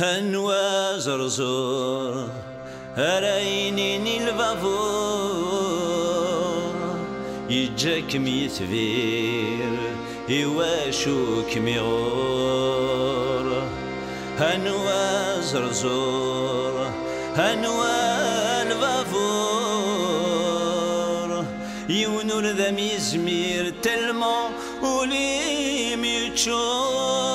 هنوا زرزور هراينيني البابور يجاك ميثبير يواشوك ميغور. هنوا زرزور هنوا البابور يونور ذا ميزمير تلمو وليم يتشور.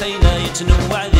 حسينة يتنوع ذي